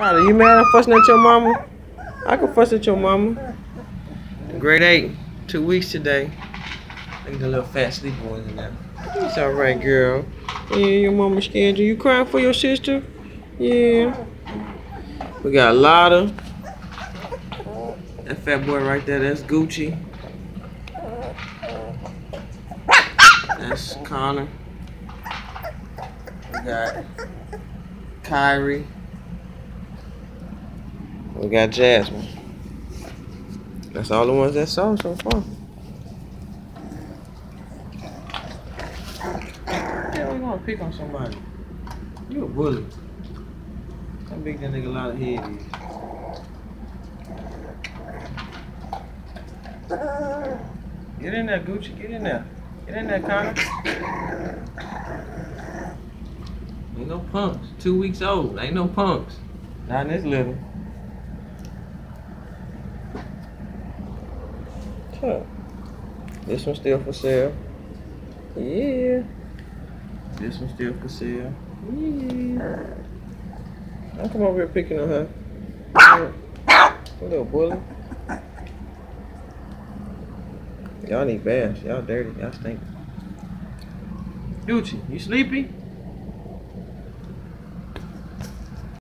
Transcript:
Are you mad I'm fussing at your mama? I can fuss at your mama. Grade 8, two weeks today. Look at the little fat sleep boys in there. It's alright, girl. Yeah, your mama scared you. You crying for your sister? Yeah. We got a lot of that fat boy right there, that's Gucci. That's Connor. We got Kyrie. We got Jasmine. That's all the ones that saw so far. Yeah, we gonna pick on somebody. You a bully. How big that nigga lot of head is. Get in there, Gucci. Get in there. Get in there, Connor. Ain't no punks. Two weeks old. Ain't no punks. Not in this little. Huh. This one's still for sale. Yeah. This one's still for sale. Yeah. I'll come over here picking on her. What little bully. Y'all need baths. Y'all dirty. Y'all stink. Gucci, you sleepy?